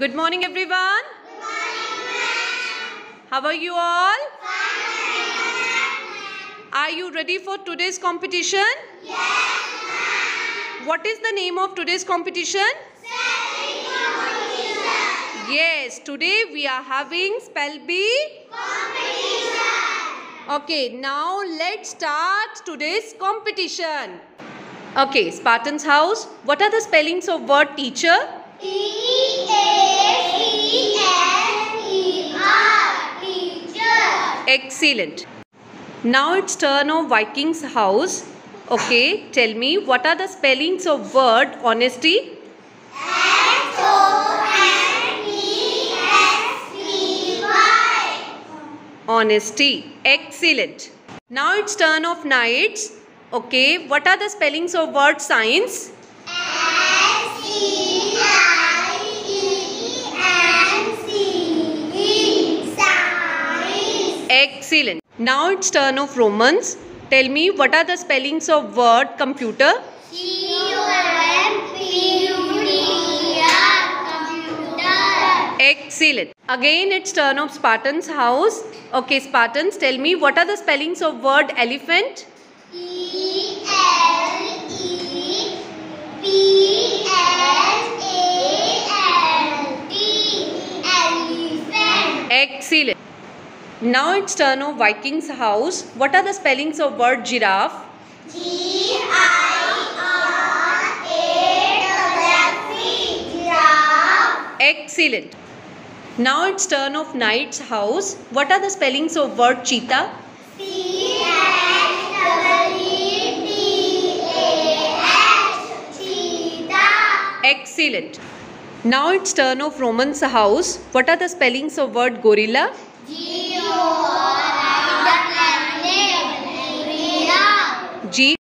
Good morning, everyone. Good morning, How are you all? Are you ready for today's competition? Yes. What is the name of today's competition? Yes, today we are having spell bee Okay, now let's start today's competition. Okay, Spartan's house. What are the spellings of word teacher? Excellent. Now it's turn of Viking's house. Okay, tell me what are the spellings of word honesty? Honesty. Excellent. Now it's turn of knights. Okay, what are the spellings of word science? Excellent. Now it's turn of Romans. Tell me what are the spellings of word computer? Excellent. Again it's turn of Spartan's house. Okay, Spartans, tell me what are the spellings of word elephant? Excellent. Now it's turn of Viking's house. What are the spellings of word giraffe? Excellent. Now it's turn of knight's house. What are the spellings of word cheetah? Excellent. Now it's turn of Roman's house. What are the spellings of word gorilla?